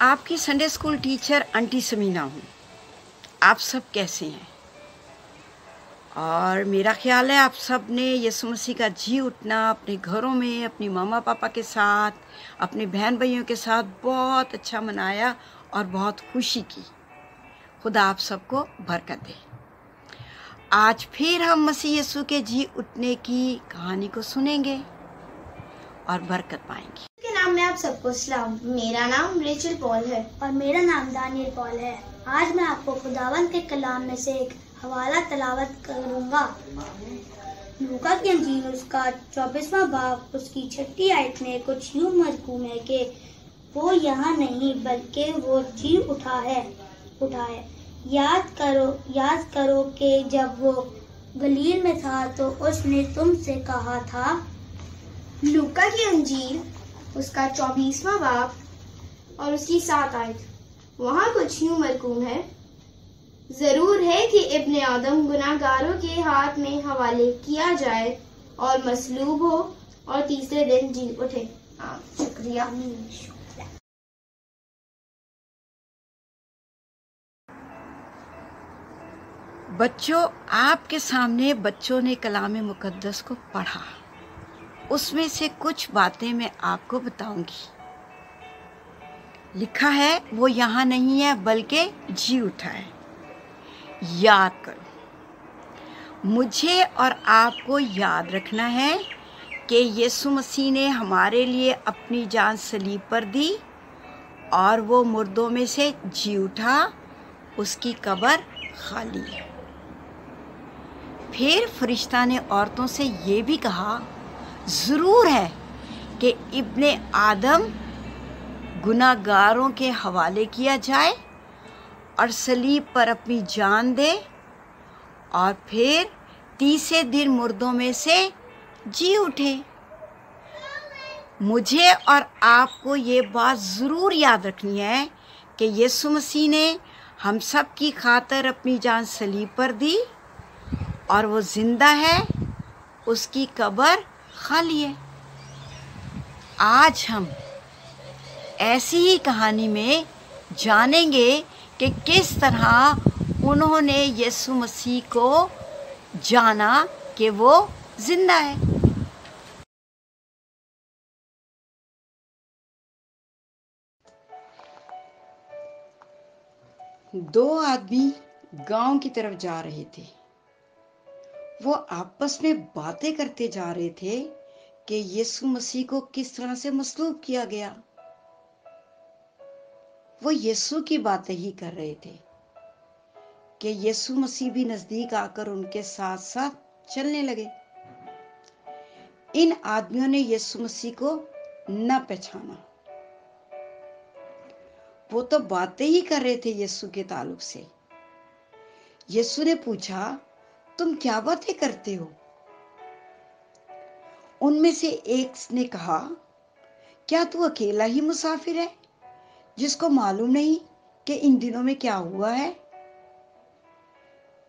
आपकी Sunday school teacher aunty Samina हूँ। आप सब कैसे हैं? और मेरा ख्याल है आप सबने यसु मसीह का जी उठना, अपने घरों में, अपनी मामा पापा के साथ, अपने बहन भाइयों के साथ बहुत अच्छा मनाया और बहुत खुशी की। खुदा आप सबको बरकत दे। आज फिर हम मसीह यसु के जी उठने की कहानी को सुनेंगे और बरकत पाएँगे। नाम में आप सबको सलाम। मेरा नाम रेचल पॉल है और मेरा नाम दानियल पॉल है। आज मैं आपको खुदावन के कलाम में से एक हवाला तलावत करूँगा। लूका की अंजील उसका चौबीसवा बाब उसकी छठी आयत में कुछ यूँ मजकूम है कि वो यहाँ नहीं, बल्कि वो जी उठा है उठा है। याद करो याद करो कि जब वो गलील में था तो उसने तुमसे कहा था, लूका की अंजील उसका चौबीसवा बाप और उसकी सात आयत। वहाँ कुछ यूँ मरकूम है। ज़रूर है कि इब्ने आदम गुनाहगारों के हाथ में हवाले किया जाए और मसलूब हो और तीसरे दिन जी उठे। हाँ शुक्रिया। बच्चों, आपके सामने बच्चों ने कलाम मुकद्दस को पढ़ा। उसमें से कुछ बातें मैं आपको बताऊँगी। लिखा है, वो यहाँ नहीं है, बल्कि जी उठा है। याद करो, मुझे और आपको याद रखना है कि यीशु मसीह ने हमारे लिए अपनी जान सलीब पर दी और वो मुर्दों में से जी उठा, उसकी कब्र खाली है। फिर फरिश्ता ने औरतों से ये भी कहा ज़रूर है कि इब्ने आदम गुनागारों के हवाले किया जाए और सलीब पर अपनी जान दे और फिर तीसरे दिन मुर्दों में से जी उठे। मुझे और आपको ये बात ज़रूर याद रखनी है कि यीशु मसीह ने हम सब की खातर अपनी जान सलीब पर दी और वो ज़िंदा है, उसकी कब्र खाली है आज हम ऐसी ही कहानी में जानेंगे कि किस तरह उन्होंने यीशु मसीह को जाना कि वो ज़िंदा है। दो आदमी गाँव की तरफ़ जा रहे थे। वो आपस में बातें करते जा रहे थे कि यीशु मसीह को किस तरह से मसलूब किया गया। वो यीशु की बातें ही कर रहे थे कि यीशु मसीह भी नज़दीक आकर उनके साथ साथ चलने लगे। इन आदमियों ने यीशु मसीह को न पहचाना। वो तो बातें ही कर रहे थे यीशु के ताल्लुक से। यीशु ने पूछा तुम क्या बातें करते हो? उनमें से एक ने कहा, क्या तू अकेला ही मुसाफिर है, जिसको मालूम नहीं कि इन दिनों में क्या हुआ है?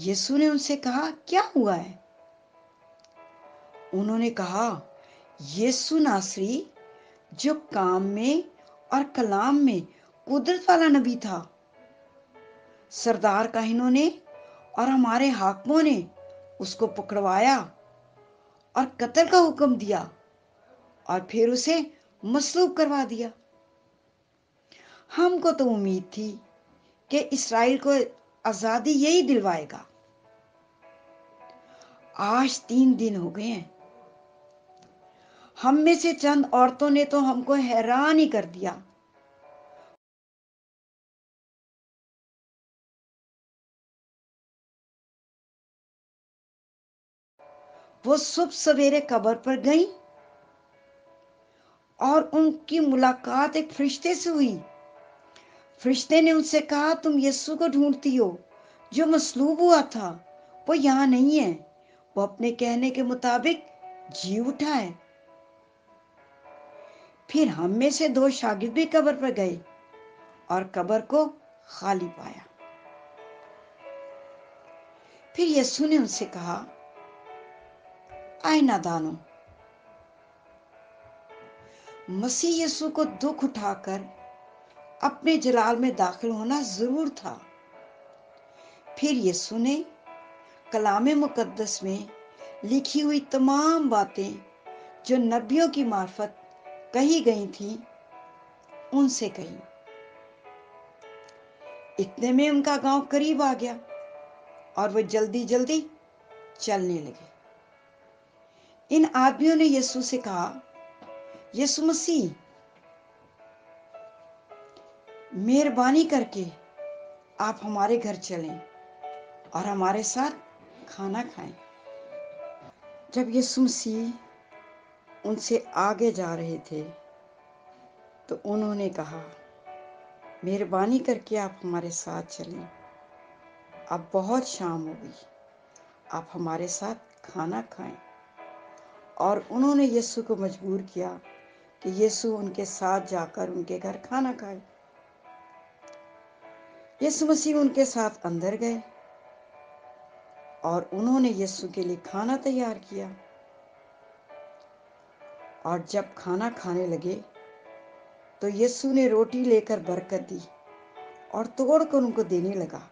यीशु ने उनसे कहा, क्या हुआ है? उन्होंने कहा, यीशु नासरी, जो काम में और कलाम में कुदरत वाला नबी था। सरदार काहिनों ने और हमारे हाकमों ने उसको पकड़वाया और कत्ल का हुक्म दिया और फिर उसे मसलूब करवा दिया। हमको तो उम्मीद थी कि इसराइल को आज़ादी यही दिलवाएगा। आज तीन दिन हो गए हैं। हम में से चंद औरतों ने तो हमको हैरान ही कर दिया। वो सुबह सवेरे कब्र पर गई और उनकी मुलाकात एक फरिश्ते से हुई। फरिश्ते ने उनसे कहा, तुम यस्सु को ढूंढती हो, जो मसलूब हुआ था, वो यहाँ नहीं है। वो अपने कहने के मुताबिक जी उठा है। फिर हम में से दो शागिर्द भी कब्र पर गए और कब्र को खाली पाया। फिर यस्सु ने उनसे कहा आए नादानो मसीह यस्सु को दुख उठाकर अपने जलाल में दाखिल होना ज़रूर था। फिर यीशु ने कलाम मुकद्दस में लिखी हुई तमाम बातें जो नबियों की मार्फत कही गई थी, उनसे कही। इतने में उनका गाँव करीब आ गया और वो जल्दी जल्दी चलने लगे। इन आदमियों ने यीशु से कहा, यीशु मसीह, मेहरबानी करके आप हमारे घर चलें और हमारे साथ खाना खाएँ। जब यीशु मसीह उनसे आगे जा रहे थे तो उन्होंने कहा, मेहरबानी करके आप हमारे साथ चलें। अब बहुत शाम हो गई। आप हमारे साथ खाना खाएँ। और उन्होंने यीशु को मजबूर किया कि यीशु उनके साथ जाकर उनके घर खाना खाए। यीशु मसीह उनके साथ अंदर गए और उन्होंने यीशु के लिए खाना तैयार किया। और जब खाना खाने लगे तो यीशु ने रोटी लेकर बरकत दी और तोड़कर उनको देने लगा।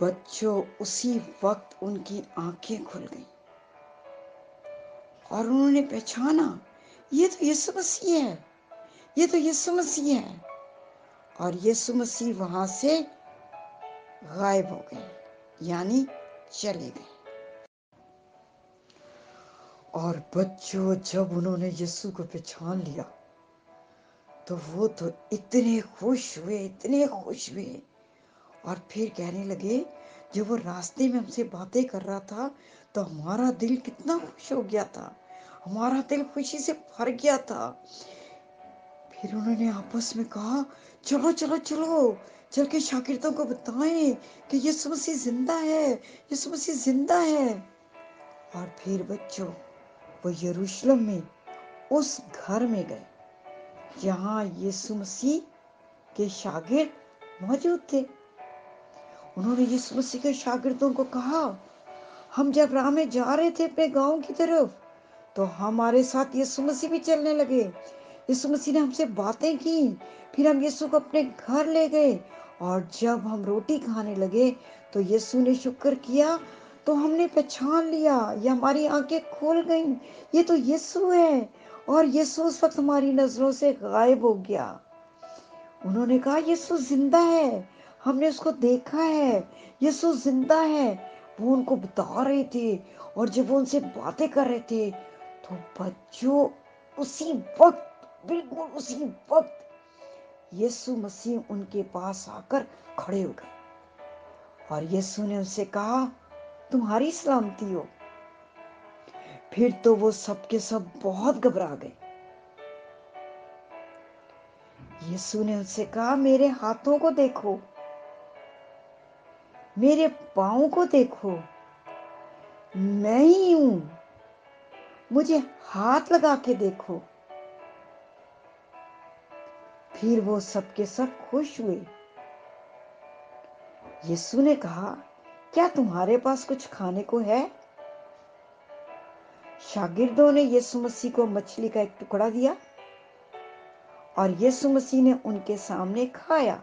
बच्चों, उसी वक्त उनकी आँखें खुल गईं। और उन्होंने पहचाना, ये तो यीशु मसीह है, ये तो यीशु मसीह है। और यीशु मसीह वहाँ से गायब हो गए, यानी चले गए। और बच्चों, जब उन्होंने यीशु को पहचान लिया तो वो तो इतने खुश हुए, इतने खुश हुए। और फिर कहने लगे, जब वो रास्ते में हमसे बातें कर रहा था तो हमारा दिल कितना खुश हो गया था। हमारा दिल खुशी से भर गया था। फिर उन्होंने आपस में कहा, चलो चलो चलो। चल के शागिर्दों को बताएँ कि यीशु मसीह ज़िंदा है यीशु मसीह ज़िंदा है। और फिर बच्चों, वो यरूशलेम में, उस घर में गए। जहाँ यीशु मसीह के शागिर्द मौजूद थे। उन्होंने यीशु मसीह के शागिर्दों को कहा हम जब राह में जा रहे थे अपने गाँव की तरफ़ तो हमारे साथ यीशु मसीह भी चलने लगे। यीशु मसीह ने हमसे बातें की, फिर हम यीशु को अपने घर ले गए। और जब हम रोटी खाने लगे तो यीशु ने शुक्र किया तो हमने पहचान लिया, ये हमारी आँखें खोल गईं, ये तो यीशु है। और यीशु उस वक्त हमारी नज़रों से गायब हो गया। उन्होंने कहा, यीशु ज़िंदा है, हमने उसको देखा है, यीशु ज़िंदा है। वो उनको बता रहे थे और जब वो उनसे बातें कर रहे थे तो बच्चों, उसी वक्त, बिल्कुल उसी वक्त यीशु मसीह उनके पास आकर खड़े हो गए। और यीशु ने उनसे कहा, तुम्हारी सलामती हो। फिर तो वो सबके सब बहुत घबरा गए। यीशु ने उनसे कहा, मेरे हाथों को देखो। मेरे पाओ को देखो। मैं ही हूँ। मुझे हाथ लगा के देखो। फिर वो सबके सब खुश हुए। यीशु ने कहा, क्या तुम्हारे पास कुछ खाने को है? शागिर्दों ने यीशु मसीह को मछली का एक टुकड़ा दिया और यीशु मसीह ने उनके सामने खाया।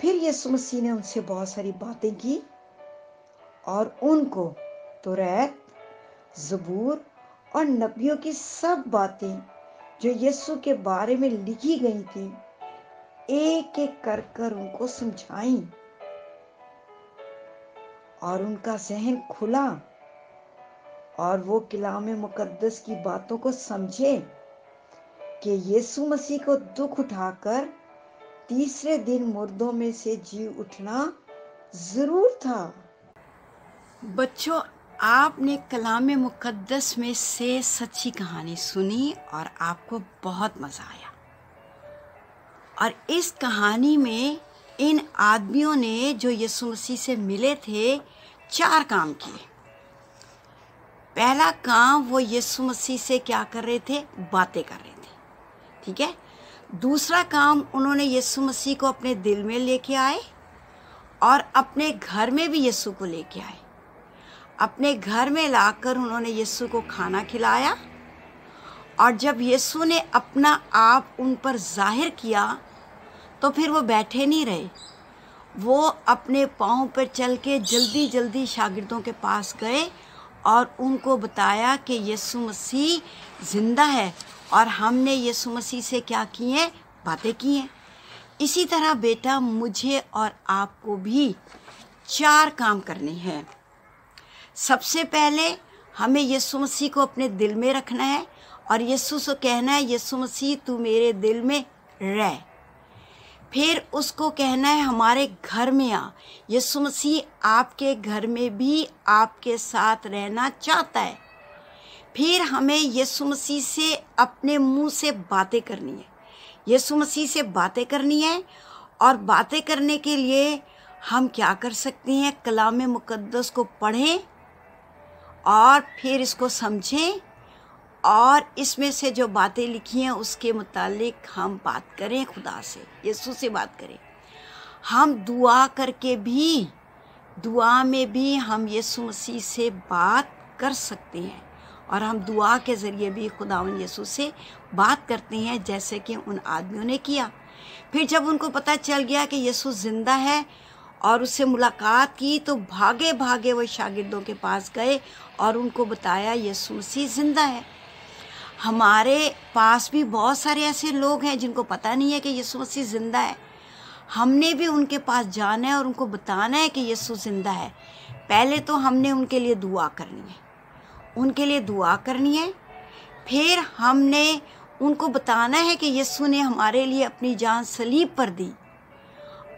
फिर यीशु मसीह ने उनसे बहुत सारी बातें की और उनको तुरैत जबूर और नबियों की सब बातें जो यीशु के बारे में लिखी गई थी एक एक कर कर उनको समझाई और उनका जहन खुला और वो किलाम मुकद्दस की बातों को समझे कि यीशु मसीह को दुख उठाकर तीसरे दिन मुर्दों में से जी उठना ज़रूर था। बच्चों, आपने कलाम मुकद्दस में से सच्ची कहानी सुनी और आपको बहुत मज़ा आया। और इस कहानी में इन आदमियों ने जो यीशु मसीह से मिले थे, चार काम किए। पहला काम वो यीशु मसीह से क्या कर रहे थे? बातें कर रहे थे। ठीक है? दूसरा काम उन्होंने यीशु मसीह को अपने दिल में लेके आए और अपने घर में भी यीशु को लेके आए। अपने घर में लाकर उन्होंने यीशु को खाना खिलाया और जब यीशु ने अपना आप उन पर ज़ाहिर किया तो फिर वो बैठे नहीं रहे। वो अपने पाँव पर चल के जल्दी जल्दी शागिर्दों के पास गए और उनको बताया कि यीशु मसीह ज़िंदा है और हमने यीशु मसीह से क्या किए बातें की हैं। इसी तरह बेटा, मुझे और आपको भी चार काम करने हैं। सबसे पहले हमें यीशु मसीह को अपने दिल में रखना है और यीशु से कहना है, यीशु मसीह, तू मेरे दिल में रह। फिर उसको कहना है, हमारे घर में आ। यीशु मसीह आपके घर में भी आपके साथ रहना चाहता है। फिर हमें यीशु मसीह से अपने मुँह से बातें करनी है। यीशु मसीह से बातें करनी है और बातें करने के लिए हम क्या कर सकते हैं? कलाम मुकद्दस को पढ़ें और फिर इसको समझें और इसमें से जो बातें लिखी हैं उसके मुतालिक हम बात करें खुदा से, यीशु से बात करें। हम दुआ करके भी, दुआ में भी हम यीशु मसीह से बात कर सकते हैं। और हम दुआ के ज़रिए भी खुदा यीशु से बात करते हैं, जैसे कि उन आदमियों ने किया। फिर जब उनको पता चल गया कि यसु ज़िंदा है और उससे मुलाकात की तो भागे भागे वो शागिर्दों के पास गए और उनको बताया, यीशु मसीह ज़िंदा है। हमारे पास भी बहुत सारे ऐसे लोग हैं जिनको पता नहीं है कि यीशु मसीह ज़िंदा है। हमने भी उनके पास जाना है और उनको बताना है कि यसु ज़िंदा है। पहले तो हमने उनके लिए दुआ करनी है। उनके लिए दुआ करनी है। फिर हमने उनको बताना है कि यीशु ने हमारे लिए अपनी जान सलीब पर दी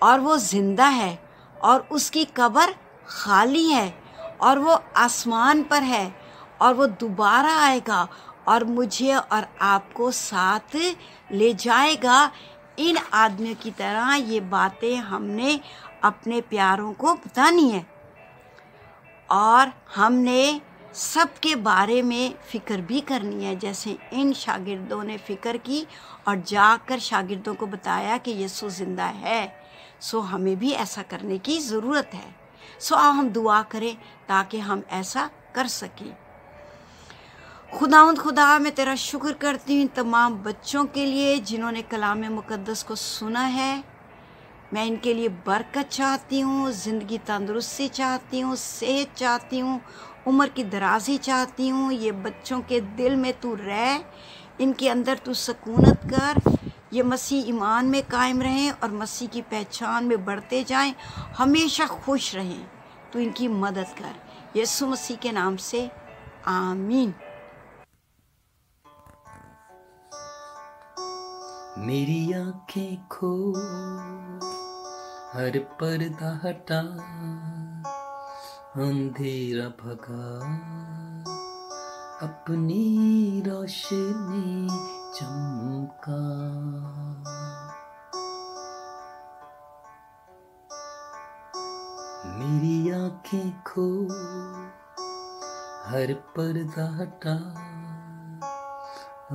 और वो ज़िंदा है और उसकी कब्र खाली है और वो आसमान पर है और वो दोबारा आएगा और मुझे और आपको साथ ले जाएगा। इन आदमियों की तरह ये बातें हमने अपने प्यारों को बतानी है। और हमने सबके बारे में फ़िक्र भी करनी है। जैसे इन शागिर्दों ने फ़िक्र की और जाकर शागिर्दों को बताया कि यीशु ज़िंदा है, सो हमें भी ऐसा करने की ज़रूरत है। सो आओ हम दुआ करें ताकि हम ऐसा कर सकें। खुदावंद, खुदा, मैं तेरा शुक्र करती हूँ तमाम बच्चों के लिए जिन्होंने कलाम मुकद्दस को सुना है। मैं इनके लिए बरकत चाहती हूँ, ज़िंदगी तंदुरुस्ती चाहती हूँ, सेहत चाहती हूँ उम्र की दराजी चाहती हूँ। ये बच्चों के दिल में तू रह, इनके अंदर तू सकूनत कर। ये मसीह ईमान में कायम रहें और मसीह की पहचान में बढ़ते जाएँ। हमेशा खुश रहें, तू इनकी मदद कर। यीशु मसीह के नाम से, आमीन। मेरी आँखें खो हर पर्दा हटा। अंधेरा भगा अपनी रोशनी चमका मेरी आँखें खो, हर पर्दा हटा,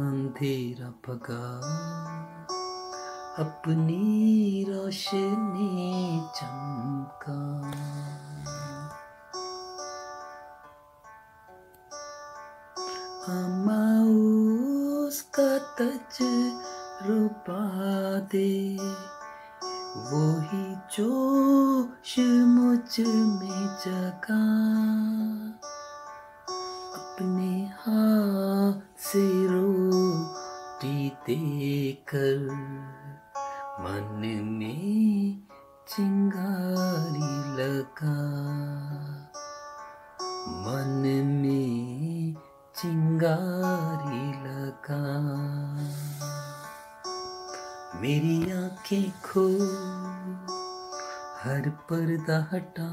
अंधेरा भगा अपनी रोशनी चमका उसका तज रूपा दे। वही जोश मुझमें जगा। अपने हाथ से रोटी देकर मन में चिंगारी लगा। मन में चिंगारी लगा। मेरी आँखें खो हर पर्दा हटा।